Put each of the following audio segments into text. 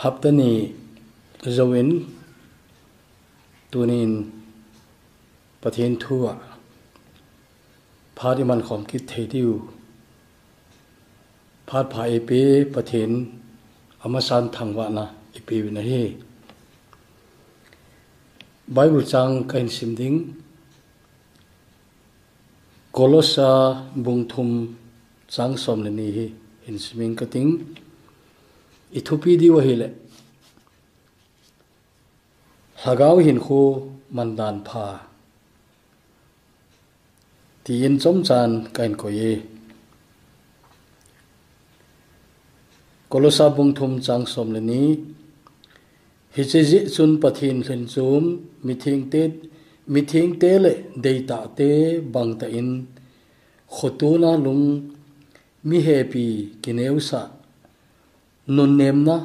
haptani zoin tunin pathin thua phadi man khom ki thei diu phat phai pe pathin amasan thangwa na ipi na hi bible chang kain simding kolosa bungthum chang som le ni hi in siming ka อิทุปีดีวะเฮละหากาวหินคูมันดานพาที่ยินสมจานกันกอยเยกลสาบุงทุมจังสมลนี้หิจิจิสุนปะทินสินซุมมิทิงเตมิทิงเตเลเดตะเตบังตะอินขตูนาลุงมิเฮปีกินเอวสา nôn nun nem na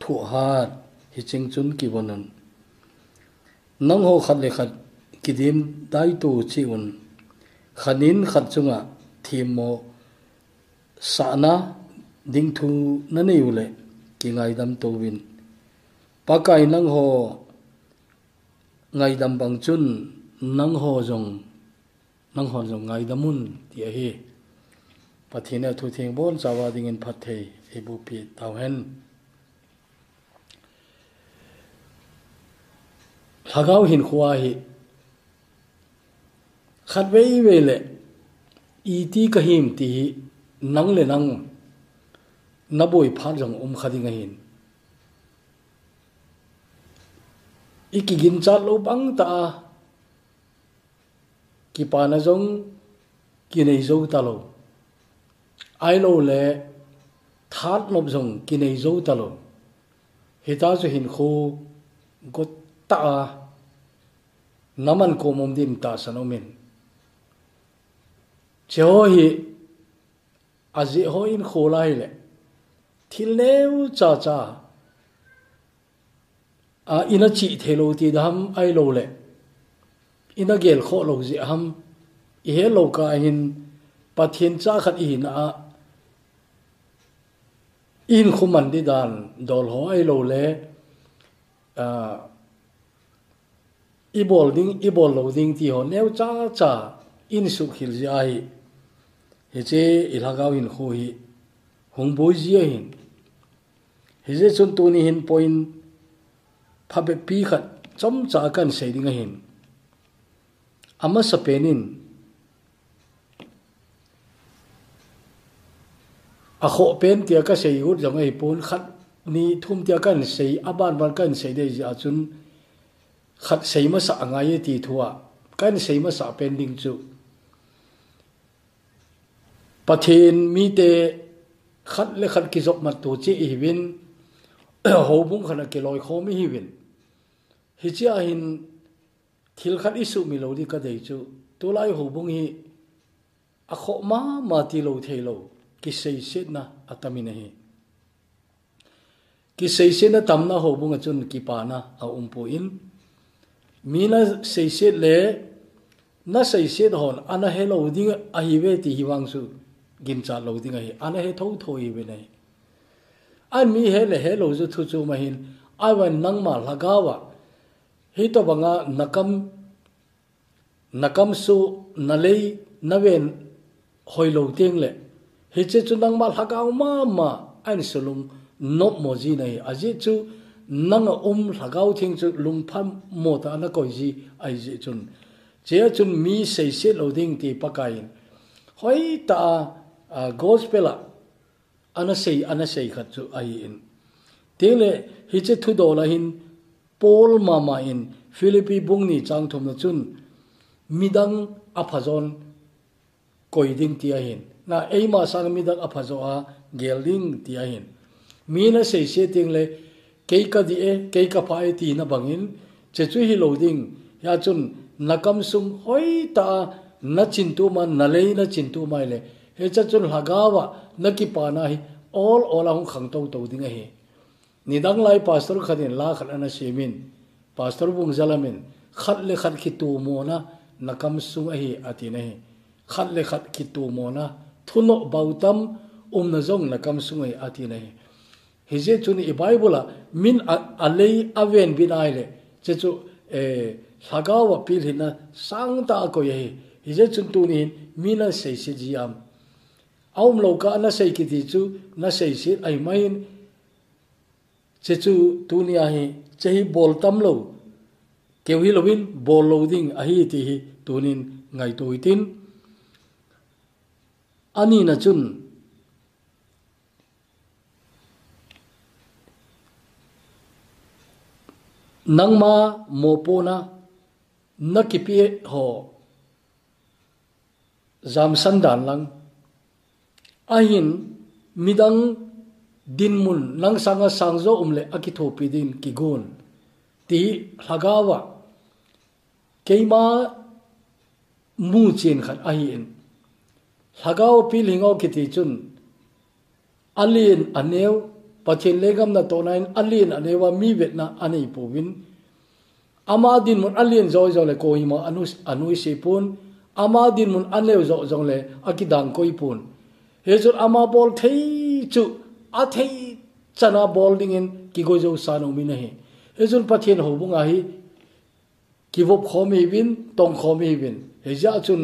thu hạt hi ching chun ki bonon nang ho khat le khat, kidim dai tu chi un khanin khat chunga, thim mo sa na ding thu na nei ule ki ngai dam to win. Pakai nang ho ngai dam bang chun, nang ho jong nang ho jong ngai damun ti hi pathina thu thing bon chawa ding in phat thei. E bu pi tau hen thagau hin khuwa hi khat vei ve le i ti ka him ti nang le nang na boi phar jong um khading a hin ikigin chat lo bang ta ki pa na jong ki nei zo ta lo ai lo le thát nộp dùng kỳ này dấu ta lo hi ta cho hình khô có ta naman ko mom đêm ta sanomin cho hi azi hô à in khô lai lệ. Thil neu cha cha. À ina chi thelo ti đam ai lo lệ. Ina gel khô lâu dị ham ihe lâu cả hình bà thiên cha khát i na. in di dan dol ho ai lo le a i bol ding i bol lo ding ti ho neu cha cha in su khil ji ai he che i la gao in khu hi hong bo ji hin he je chun tu ni hin point pha be pi khat chom cha kan sei ding hin ama sa penin a kho pen tia ka sei ut jong ei pun khat ni thum tia kan sei aban ban kan sei de ja chun khat sei ma sa anga ye ti thua kan sei ma sa pen ding chu pathin mi te khat le khat ki zop mat tu chi hi win ho bung khana ke loi kho mi hi win hi chia hin thil khat isu mi lo di ka dei chu tu lai ho bung hi a kho ma ma ti lo thei lo ki sei set na atami nahi ki kisei set na tam na ho bunga chun ki pa na a umpo in. Mi na sei set le, na sei set hon, ana he lo ding a hi ve ti hi wang su gim cha lo ding a hi ana he tho tho hi ve nei an mi he le he lo zu thu chu ma hin. Ai wa nang ma lagawa hi to banga nakam nakam su nalei naven hoilo teng le hi che chu nang mal hakau ma ma an sulung no mo ji nei a ji chu nang um hakau thing chu lung pham mo ta na koi ji ai ji chun che chun mi sei se lo ding ti pakai hoi ta gospel a, ana sei ana sei khat chu ai in tele hi che thu do la hin pol mama in philippi bung ni chang thum na chun midang aphazon koi ding ti a hin na eima sang mi dak aphazo a gelding ti a hin mi na sei se ting le ke ka di e ke ka pa e ti na bangin che chu hi loading ya chun nakam sum hoi ta, na chin tu ma na le na chin tu mai le he cha chun hagawa na ki pa na hi all all ang khang to to ding a hi nidang lai pastor khanin la khat ana semin pastor bung zalamin khat le khat ki tu mo na nakam sum a hi ati na hi khát lệ khát ki tu mô na thu nộ bao tâm um na zong na kam sungai ati nei. Hi je chu ni bible min a lei aven bin ai le. Che chu e hagawa pil hina sang ta ko ye. Hi je chun tu ni mina sei se ji am. Aum lo ka na sei ki ti chu, na sei si ai mai che chu tu ni a hi, che hi bol tam lo. Kêu hi lovin bol lo ding a hi ti hi tu nin ngai tu tin ani na chun. Nang ma mo po na. Na ki ho zam san dan lang. Ahin midang din mun nang sanga sangzo umle akitho pi din ki gun ti hagawa keima mu chen khat ahin ลากาปีลิงออกิติจุนอัลีนอเนวปะเชนเลกัมนาโตนายอัลีนอเนวามีเวทนาอเนปูวินอามาดินมุนอัลีนจอยจอเลโกฮิมาอนุอนุสิปุนอามาดินมุนอเนวจอจองเลอะกิดังโกยปุนเฮจุอามาบอลเทจุอะเทจนาบอลดิงินกิโกจอซานอมินะเฮเฮจุปะเชนโหบุงาฮิกิวบขอมีวินตองขอมีวินเฮจาจุน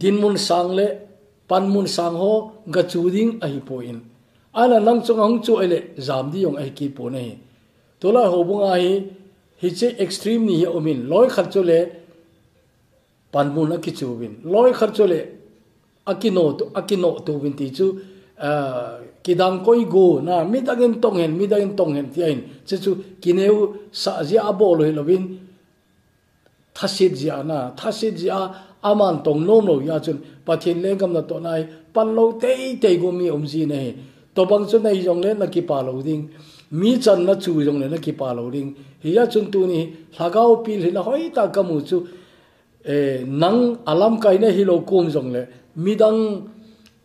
din mun sang le pan mun sang ho ga chu ding ai po in. Ala lang chung ang chu ele zam di yong ai ki po nei tola ho bunga hi hi che extreme ni hi omin. Loi khat chu le pan mun a ki chu win. Loi khat chu le, akino to akino to win ti chu kidang koi go na, mi dagin tong hen, mi dagin tong hen ti ain che chu kineu sa zia abo lo lovin thasit zia na thasit zia aman tong nom lo ya chun, pathin le gam na to nai, pan lo te te go mi om ji ne. To bang chun nei jong le na ki pa lo ding. Mi chan na chu jong le na ki pa lo ding. Hi ya chun tu ni hagao pil hi na hoi ta ka mu chu. E nang alam kai na hi lo kum jong le. Mi dang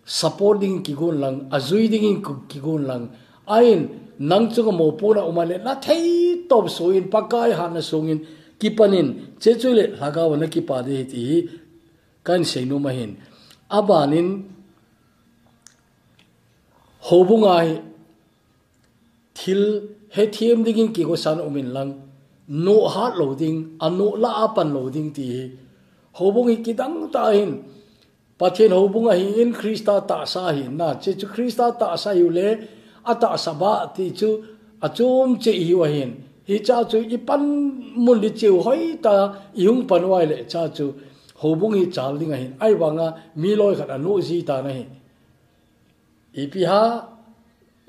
supporting ki gon lang, azui ding ki gon lang. Ain, nang chu mo po na umale na thei top so in pakai han na sungin kipanin che chu le hagawa na ki pa de ti kan seinu mahin abanin hobungai thil he thiam dingin ki go san umin lang no ha loading anu la apan loading ti. Hobungi kidang ta hin. Pathen hobunga hi in krista ta sa hi. Na, che chu krista ta sa yu le ata saba ti chu achum che hi wa hin. Hi cha chu ipan mun li chiu hoi ta yung panwai le cha chu hobung hi chal ding hin. Ai wanga mi loi khat anu ji ta na hi ipi ha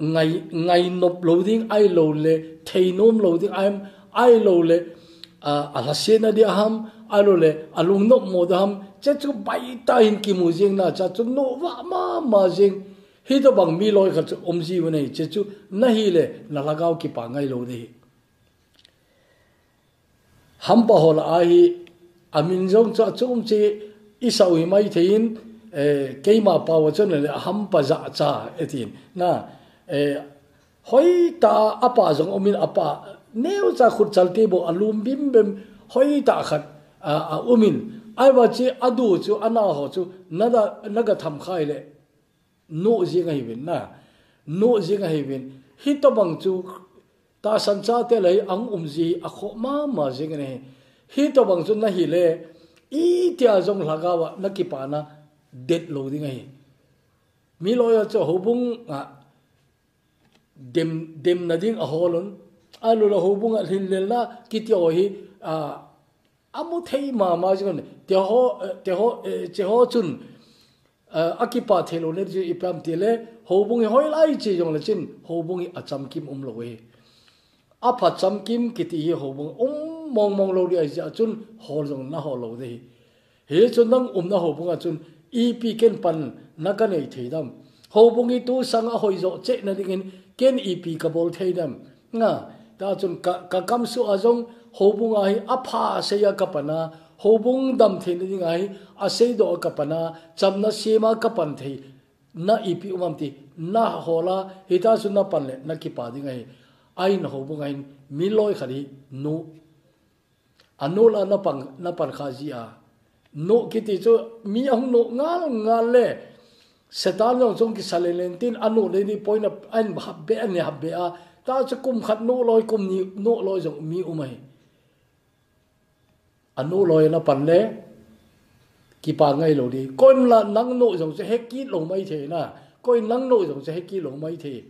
ngai ngai nop lo ding ai lo le thei nôm lo ding ai ai lo le a a se na di ham ai lo le alung nop mo da ham, che chu bai ta hin ki mu jing na cha chu no wa ma ma jing hi to bang mi loi khat om ji wa nei, che chu na hi le, na lagaw ki pa ngai lo de ham pa hol a hi amin zong cha chung chi isau hi mai thein e keima pa wa chon le ham pa za cha etin na e hoi ta apa zong omin apa neu cha khut chal te bo alum bim bem hoi ta khat a à, umin à, ai wa chi adu à, chu ana ho chu nada naga tham khai le no ji nga hi bin na no ji nga hi bin hi to bang chu ta san cha te lai ang um ji a kho ma ma ji nga ne hi to bang chu na hi le i tia jong laga wa na ki pa na det lo ding ai mi lo ya cho hobung a dem dem na ding a holon a lo lo hobung a hin le la ki ti o hi, a, amu thei ma ma jong ne te ho te ho che ho chun akipa thelo le ji ipam ti le hobung hoi lai chi jong le chin hobung a cham kim um lo we. A pha cham kim ki ti hi hobung um mong mong lo dia ja chun hol jong na hol lo de. He chun nang um na ho bunga chun e pi ken pan na ka nei thei dam. Ho bungi tu sang a hoi zo che na dingin ken e pi ka bol thei dam. Nga, ta chun ka ka kam su a jong ho bunga hi a pha se ya ka pana ho bung dam thei na ding ai a se do ka pana cham na se ma ka pan thei na e pi umam ti na hola hita sun na pan le na ki pa ding ai ai na ho bunga in mi loi khari nu anula na pang, na pan kha a? No, kiti chu mi ang no, ngal ngal le. Setan long chong ki salen tin anu le ni point an, habbe an habbe a. Ta cha kum khat no loi kum ni, no loi jong mi umai anu loi na pan le? Ki pa ngai lo đi con la nang no jong se heki lo mai the na. Coi nang no jong se heki lo mai the.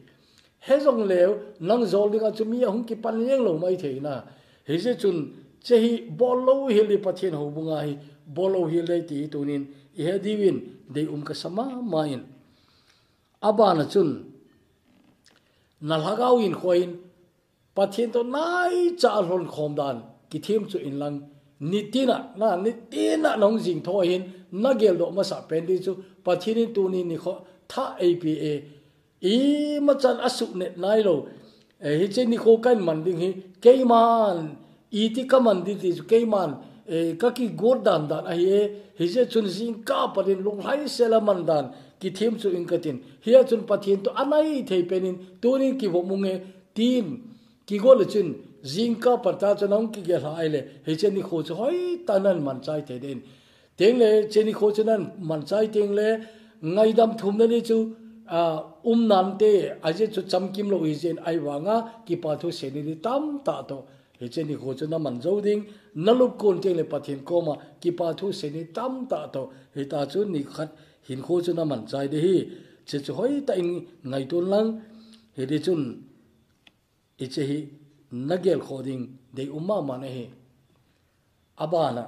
He jong le, nang zol dinga chu mi ahung ki pan yeng lo mai the na. He je chun chỉ hi bol lo hi li pathin ho bunga hi bol lo hi le ti tunin. I he diwin de um ka sama main. Aba na chun na lagau in khoin, pathin to nai cha hon khom dan, ki thêm chu in lang. Nitina na nitina nong jing tho hin, na gel do ma sa pen di chu, pathin tu ni ni kho, tha apa i ma chan asu ne nai lo. E hi che ni kho kan man ding hi ke man iti kaman di ti keiman e, kaki gordan dan aye hije chun sin ka parin lung hai selaman dan ki thim chu in katin. Hia chun pathin to anai thei penin turin ki wo munge tin ki gol chun jing ka parta chanong ki ge hai le hije ni kho chu hoi tanan man chai the den. Teng le cheni kho chunan man chai teng le ngai dam thum na ni chu um nan te aje chu chamkim lo hije ai wanga ki pathu seni tam ta to. He chen ni kho chuna man zo ding nalup kon teng le pathin ko ma ki pa thu se ni tam ta to he ta chu ni khat hin kho chuna man chai de hi che chu hoi ta in ngai ton lang he de chun i che hi nagel khoding de umma mane he abana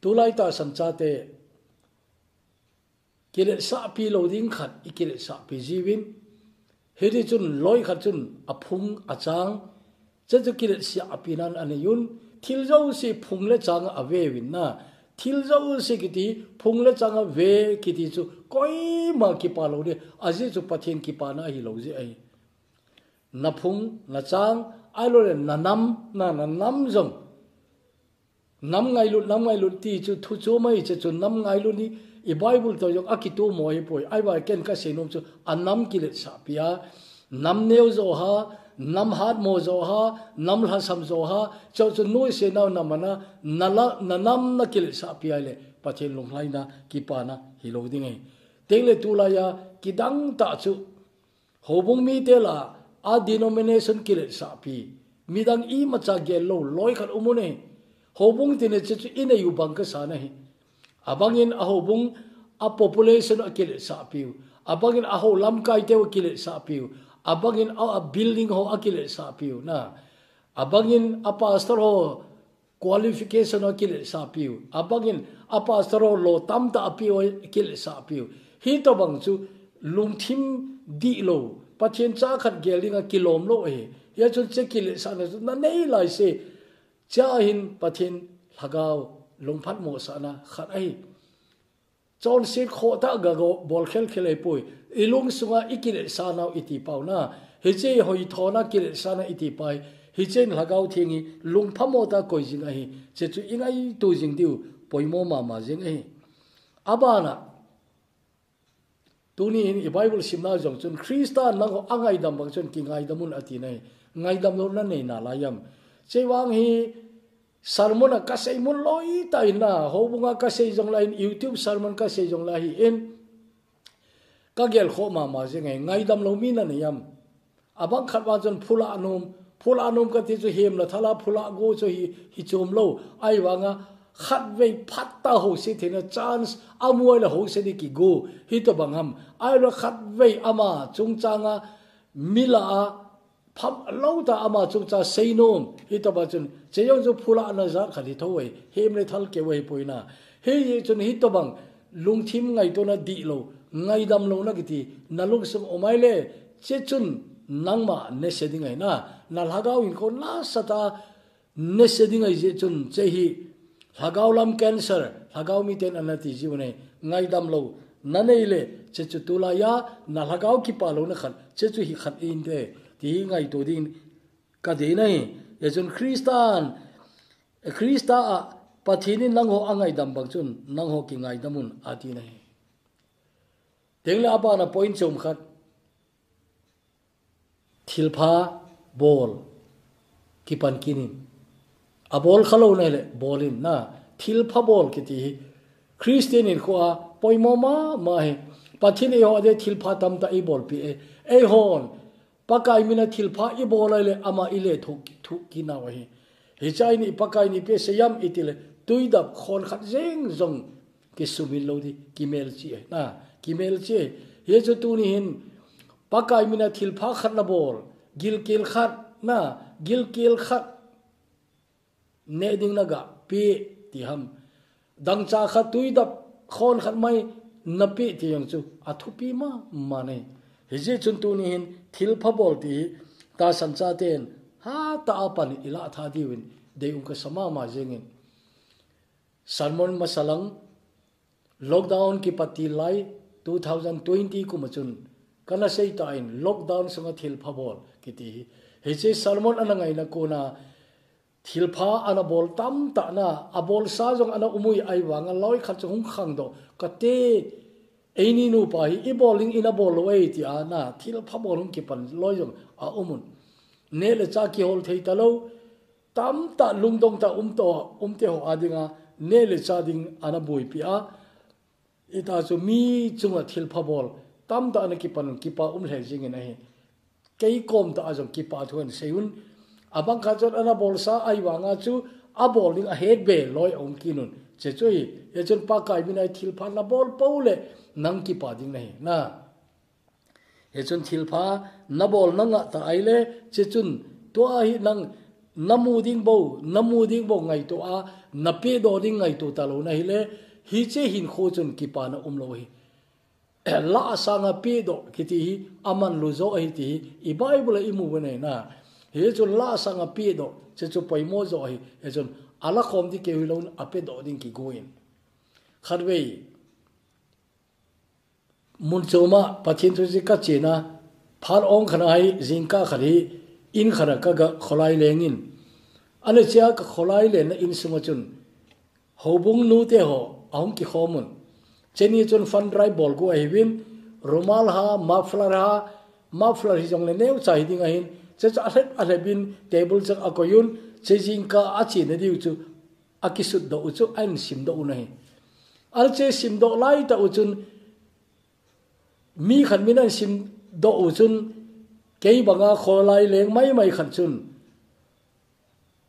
tulai ta sancha te kile sa pi lo ding khat ikile sa pi jiwin hedi chun loi khat chun aphung achang che chu kile sia apinan ane yun thil zo si phung le chang ave win na thil zo si kiti phung le chang ave kiti chu koi ma ki pa lo de aji chu pathin ki pa na hi lo ji ai na phung na chang ai lo na nam na na nam zong nam ngai lu nam ngai lu ti chu thu chu mai che chu nam ngai lu ni i bible to yok akitu mo hi poi ai ba ken ka se nom chu an nam ki le sa pia nam neu zo ha nam hát mô zo ha nam la sam zo ha cho cho noi se nau na mana na la na nam na ki le sa pia le pa chen long lai na ki pa na hi lo ding ai teng le tu la ya à, ki dang ta chu bông mi te la a denomination kile sapi midang i macha gel lo loi khat umune hobung tine chu in à a yu bang ka sa na hi abangin a bông, a population à a kile sapi abangin a ho lam kai te sa pi. Abangin a building ho a kile sapi na. Abangin a pastor ho qualification o kile sapi abangin a pastor ho lo tam ta api o kile sapi hi to bang chu lung thim di lo. Pathian cha khat gelinga kilom lo e ya chun che kil sa na na nei lai se cha hin pathian lagaw lungphat mo sa na khat ai chon se kho ta ga go bol khel khel ai pui. Ilung sunga ikil sa na iti pau na. He che hoi thona kil sa na iti pai. Hi chen lagaw thingi lungpham mo ta koi jing ai che chu ingai tu jing diu poimo ma ma jing ai abana tuni in i bible simna jong chun krista nang ho angai dam bang chun ki ngai damun ati nei ngai dam lo na nei na la yam. Chewang hi sermon ka sei mun loi tai na. Ho bunga ka sei jong lain youtube sermon ka sei jong lai in ka gel kho ma ma je ngai ngai dam lo mi na ni yam. Abang khat wa chun phula anum phula anum ka ti chu hem la. Thala phula go chu hi hi chom lo. Ai wanga khát về phát ta hồ sĩ thế là chance amuai là hồ sĩ đi kỳ go. Hi to bằng ham ai là khát về ama. Chung chang a mila พับเล่าตาอามาจุจ่าเซนอมฮิตาบาจุนเจยองจุพูละอนาจาขัดที่ทวยเฮมเลทัลเกวัยปุยนาเฮียจุนฮิตาบังลุงทิมไงตัวนั้ดีโลไงดำโลนักทีนลุงสมอมัเล่เจจุนนังมาเนเสดิงไงนะนาลากาวินคนลาสตาเนเสดิงไงเจจุนเจฮีลากาวลำแคนเซอร์ลากาวมีเตนอันนั้นจีวันไงดำโลนั่นเองเลยเจจุตุลายานาลากาวกี่ปาโลนักขัดเจจุฮิขัดอินเด di nga i to din ka de nai ye chun kristan krista a pathini nang ho angai dam bang chun nang ho ki ngai damun ati nai tengla apa na point chom khat. Thilpha bol ki pan kinin. A bol khalo nai le bolin in na. Thilpha bol ki ti christian in khwa poimoma ma he. Pathini ho de thilpha tam ta e bol pi e. E hon pakai mina thil pha i bola le ama ile thuk thu ki na wa hi he chai ni pakai ni pe se yam itile tuida khon khat jeng jong ki sumin lo di ki mel chi e. na ki mel chi e. he jo tu ni hin pakai mina thil pha khat na bol gil kil khat na gil kil khat. Ne ding na ga pe ti ham. Dang cha khat tuida khon khat mai na pe ti yang chu a thu pi ma mane ne je chun tu ni hin thil phabol ti ta san cha ten ha ta apan ila tha di win de ung ka sama ma jengin salmon masalang, lockdown ki pati lai 2020 ku ma chun kana sei ta in lockdown sanga thil phabol ki ti. He che salmon ana na ko na thil pha ana bol tam ta na abol sa jong ana umui ai wanga loi khat chung khang do. Ka te eini nu pa hi i bowling in a ball way ti ana thil pha bol ki pan loi jong a umun ne le cha ki hol thei ta lo, tam ta lung dong ta um to um te ho adinga ah, ne le cha ding ana boi pi ah. a ita chu mi chunga thil pha bol tam ta ana ki pan ki pa um le jing na hi kei kom ta ajong ki pa thon seun abang kha chon ana bol sa ai wanga chu, a bowling a head be loi ong kinun che chui ye chon pa kai bin ai thil pha la bol pole nang ki pa ding nei na he chun thil pha na bol na nga ta ai le che chun to a hi nang namu ding bo namu ding bo ngai to a na pe do ding ngai to ta lo na hi le, hi che hin kho chun ki pa na um lo hi. La sanga pe do ki ti aman lu zo ai ti i bible i mu ne na. He chun la sanga pe do che chu pai mo zo hi. He chun ala khom di ke wi lo a pe do ding ki goin kharwei mun choma pathin tu ji ka chena phal ong khana hai jingka khari, in khara ka ga kholai lengin. Ane chia ka kholai le na in sunga chun. Hobung nu te ho ong ki khomun cheni chun fan dry ball go ai win. Romal ha muffler ha muffler hi jong le neu chai ding a hin. Che cha het a le bin, table chak a ko yun che jingka a chi ne diu chu akisut do chu an sim do unai al che sim do lai ta u chun, mi khan min an sim do u chun, kei banga kholai leng mai mai khan chun.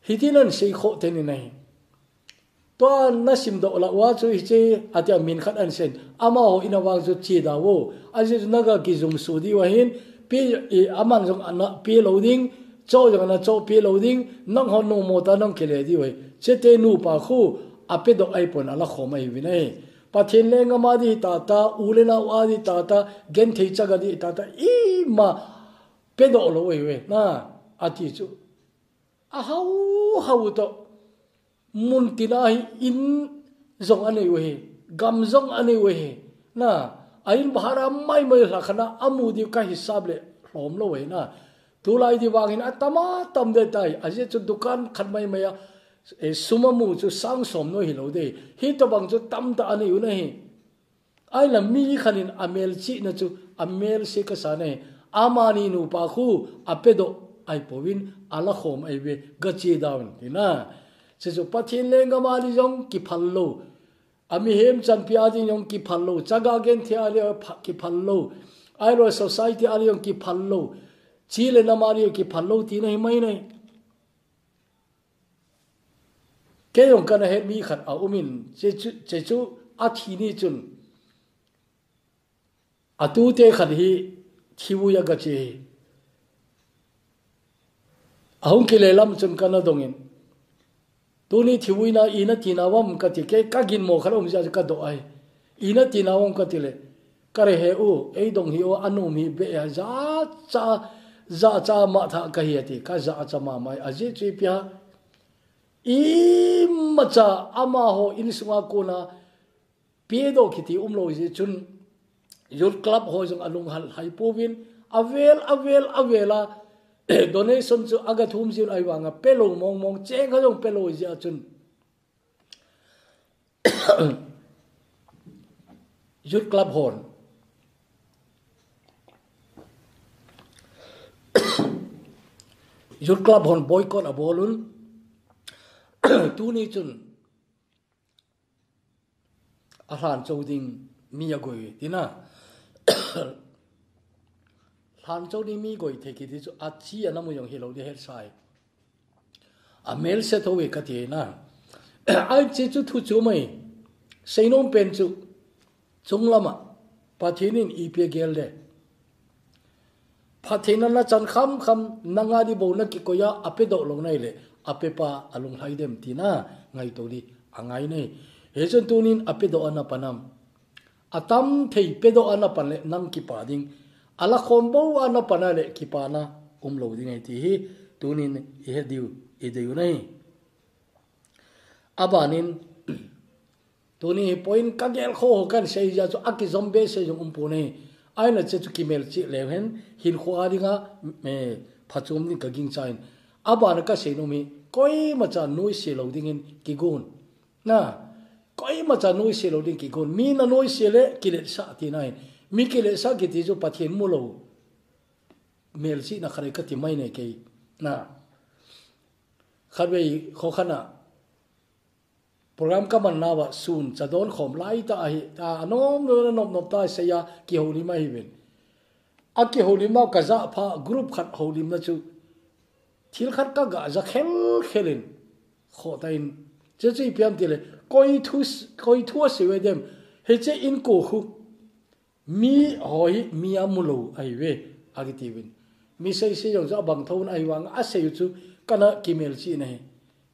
Hi tin an sei kho te ni nei to na sim do la wa chu hi che atia min khat an sen. Ama ho ina wang chu chi da wo. A je na ga ki zum su di wa hin. Pi e aman jong an pi lo ding. Cho jong na cho pi lo ding. Nang ho no mo ta nang kele di we che te nu pa khu ape do ai pon ala kho mai vi pathin le nga ma di ta ta ule na wa di ta ta gen thei cha ga di ta ta i ma pe do lo we we, na, ati chu. A hau hau to. Mun tina hi in zong ane we gam zong ane we na ain bahara mai mai la khana, amu di ka hisab le hlom lo we na. Tulai di wangin, atama tam de tai, aje chu dukan khan mai mai e suma mu chu sang som no hi lo de. Hi to bang chu tam ta ane yu na hi ai la mi khanin amel chi na chu amel se ka sa ne. Amani nu pa khu apedo ai povin ala khom ai ve ga chi dawn ti na. Se chu pathin le nga ma li jong ki phal lo. Ami hem chan pia di yong ki phal lo. Chaga gen thia le ki phal lo. Ai ro society ali yong ki phal lo. Chi le na ma ki phal lo ti nei mai nei ke yong kana he mi khat a umin. Che chu che chu a thi ni chun. A tu te khat hi thiu ya ga che. A hong ki le lam chun kana dongin. Tu ni thiu na i na ti na wam ka ti ke ka gin mo khala um ja ka do ai. I na ti na wam ka ti le. Ka re he u, ei dong hi o anu mi be ya za cha za cha ma tha ka hi ti. Ka za cha ma mai. A ji chi pya i ma cha ama ho in sunga ko na pe do ki um ji chun your club ho jong alung hal hai povin avel avel avela donation chu aga thum jin ai nga pelo mong mong cheng ha jong pelo ji chun. Youth club hon youth club hon boycott a bolun. tu ni chun. A hlan chou ding, mi a goi tina hlan cho ding, mi goi te ki ti chu a chi a namu yong hi lo di her sai. A mel se to we ka ti na. Ai chi chu thu chu mai. Sei nom pen chu. Chung lama pathinin i pe gel de. Pathinan na chan kham kham nanga di bo na ki ko ya ape do lo nai le apepa alung hai dem ti na ngai to ni angai nei he chen tunin ape do ana panam. Atam thei pe do ana pan le nang ki pa ding. Ala khom bo ana pana le ki pa na. Um lo ding ai ti hi, tunin he diu e de nei abanin tuni point ka gel kho kan sei ja chu aki zombe se jong um pu nei ai na che chu kimel chi le hen, hin khwa ringa me phachum ni ka ging chain. Abana ka se no mi koi ma cha noi se lo ding in ki gun na koi ma cha noi se lo ding ki gun mi na noi se le ki le sa ti nai mi ki le sa ki ti ju pathian mu lo mel si na khare ka ti mai ne ke na kharbe kho khana program ka man nawa sun cha don khom lai ta hi ta anom no nom nom ta se ya ki ho ni mai ben a ki ho ni ma ka za pha group khat ho ni na chu thil khat ka ga za khel khelin. Kho ta in. Che che piam ti le. Koi thu koi thu se we dem. He che in ko khu. Mi hoi, mi amulo ai we agiti win. Mi sei se yong za bang thon ai wang a se yu chu kana kimel chi ne.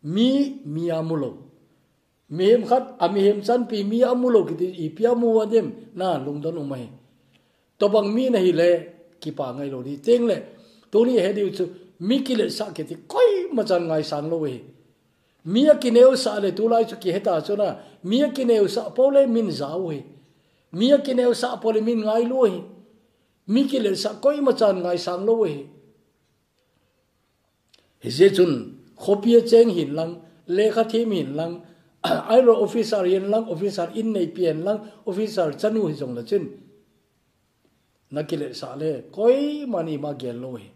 Mi mi amulo mi hem khat ami hem chan pi mi amulo ki ti, i pia mu wa dem. Na, lung don umai to bang mi na hi le, ki pa ngai lo di teng le to ni he di chu mi ki le sa ke ti koi ma chan ngai sang lo we. Mi a ki neu sa le tu lai chu ki heta chu na. Mi a ki neu sa po le min za we mi a ki neu sa po le min ngai lo we mi ki le sa koi ma chan ngai sang lo we. He je chun khopia cheng hin lang, le kha thim hin lang, ai ro officer yen lang, officer in nei pian lang, officer chanu hi jong la chin nakile sa le koi mani ma gel lo hi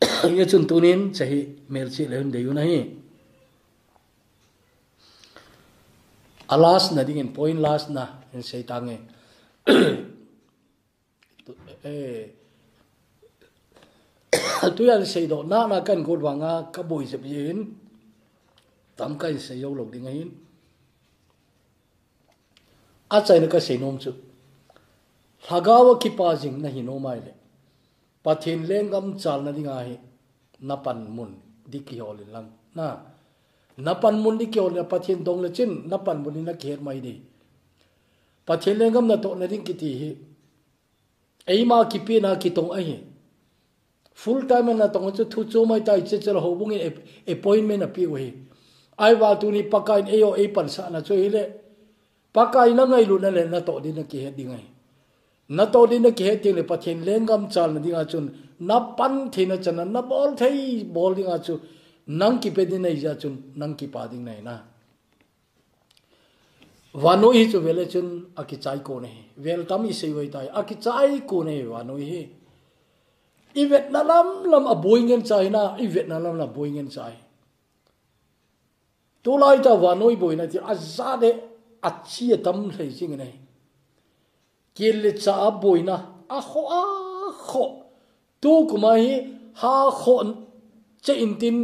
ye chun tunin chahi mel chi le hun de yu nahi alas na ding point last na in sei tange eh tu yan sei do na na kan god wanga ka boi se bin tam kai se yo lo ding hin a chai na ka say nom chu hagawa ki pa jing na hi no mai le pathin lengam chal na dinga hi napan mun dikhi hol lang. Na, napan mun di kyo le pathin dong le chin, napan mun na kher mai di. Pathin lengam na to na ding ki ti hi. Ei ma ki pi na ki tong ai full time na tong chu thu chu mai tai che che ho bung appointment a pi we ai wa tu ni pakai e yo e pan sa na chu hi le. Pakai na ngai lu na le na to di na ki he di ngai na to din na ke he ti le pathin lengam chal na dinga chun na pan thi na chan na bol thei bol dinga chu nang ki pe din na ja chun nang ki pa ding nai na. Wano hi chu vele chun aki chai ko ne vel tam i sei wai tai aki chai ko ne wano hi i vet na lam lam a boingen chai na i vet na lam la boingen chai tu lai ta wa noi boi na ti a za tam thei sing nei kil cha boi na. A kho a kho tu ku hi ha kho che in tin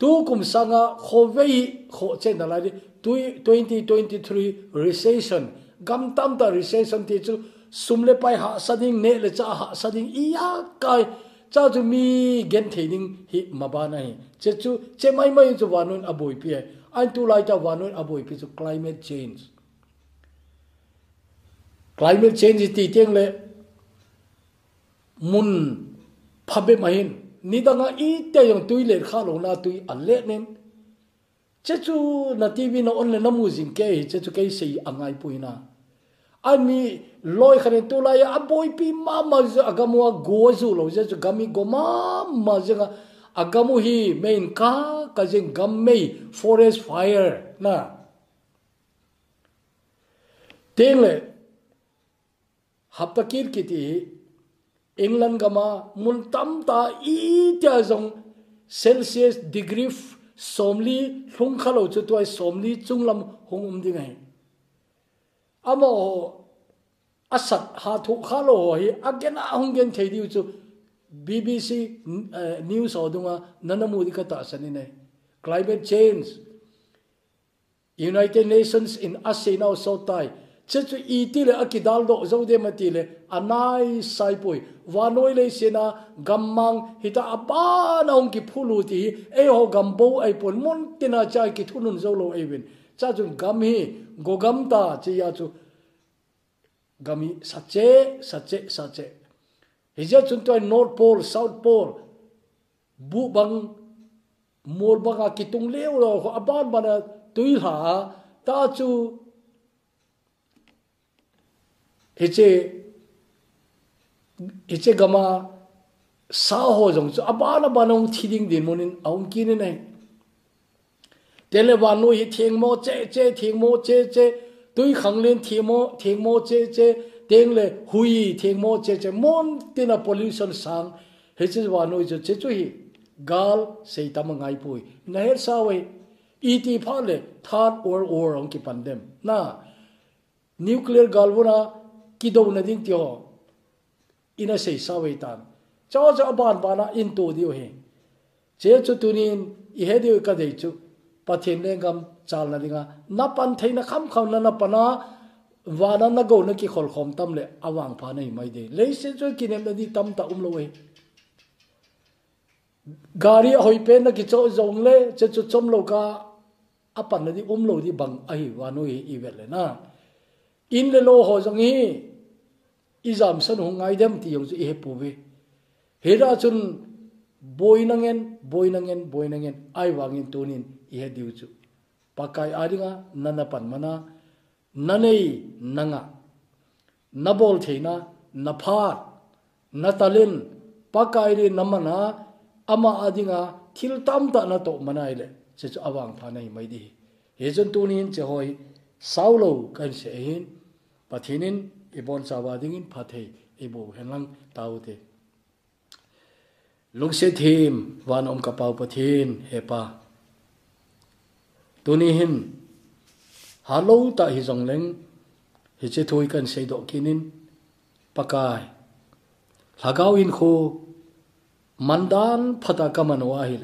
tu kum sanga kho vei, kho che na lai 2023 recession. Gam tam ta recession ti chu sum le pai ha sading ne le cha ha sading iya kai. Cha chu mi gen theining hi ma ba na hi. Che chu, che mai mai chu wanun aboi pi ai tu lai ta wanun aboi pi chu climate change climate change ti tiang le. Mun phabe mahin. Ni danga i te yong tui le kha lo na tui an le nen. Che chu na tv na on le na mu jing ke che chu ke sei angai puina mi loi khane tu la ya boy pi ma ma za agamu go zu lo. Za gami go ma ma za agamu hi main ka ka jing gam mei forest fire na. Tengle haptakir kiti, england gama muốn tam ta i ta zong celsius degree somli hlung khalo chu toy somli chunglam hung um dingai amo asat ha thu kha lo hi again a hung gen thei diu chu BBC eh, news odunga nanamu di kata sani ne climate change. United Nations in Asina so tai che chu i ti le akidal do zo de ma ti le anai sai poi wa noi le mang gammang hita aba à, na ong ki phulu ti e ho gambo ai tí na chai cha thu thunun dâu lô ấy win cha chung gam hi go gam ta che ya chu. Gami sache sache sache giờ chúng tôi north pole, south pole. Bu bang mol banga à ki tung leo lo aban à, bana tùy ha ta chu 이제 이제 가마 사호 정수 아바나 바노 티딩 데모는 아움기는 해 텔레바노 이 팅모 제제 팅모 제제 도이 강련 팅모 팅모 제제 땡레 후이 팅모 제제 몬 테나 폴루션 상 헤제 바노 이제 제조히 갈 세이타마 가이포이. 나헤르 사웨 이티 팔레 third world war on ki pandem na nuclear galvuna ki do na ding tio ina sei sa wei tan cho cho ban bana in to dio he che chu tunin i he dio ka dei chu pathen ne gam chal na dinga na pan thei na kham kham na na pana wana na go na ki khol khom tam le awang pha nei mai de le se chu ki nem na di tam ta um lo we gari hoi pe na ki cho zong le che chu chom lo ka apan na di um lo di bang ai wa nuôi hi i vel le na in le lo ho jong hi. Izam san hung ngai dem ti yong chu e pu bi he ra chun boi nangen boy nangen boy nangen ai wangin tunin i he diu chu. Pakai aringa nana pan mana. Nanei nanga nabol theina napha natalin pakai ri namana ama adinga thil tam ta na to manai e le. Che chu awang phanei mai di. He chun tunin che hoi saulo kan se e hin pathinin ibon sawa dingin phathei ibo henlang taute lungse thim wan om kapau pathin hepa. Tuni hin halo ta hi zongleng hi che thui kan sei do kinin, pakai. Lagau in kho, mandan phata kamanwa hi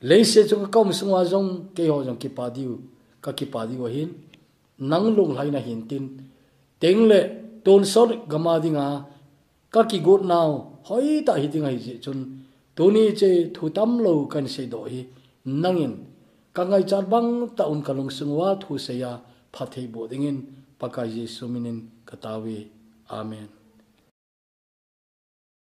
le chúng chung kom sungwa jong ke ho jong ki pa diu ka ki pa diu hin nang lung lai na hin tin tiếng lệ tôn sót gama dinga các kỳ gột nào hỏi ta hi dinga hi chun tuni che thu tam lo kan se do hi nangin ka ngai char bang ta un kalung sungwa thu se ya phathei bo dingin pakai ji suminin katawi amen